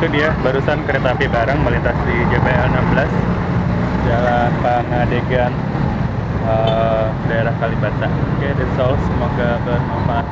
itu dia barusan kereta api bareng melintas di JPL 16 Jalan Pangadegan uh, daerah Kalibata. Oke, okay, that's all. Semoga bermanfaat.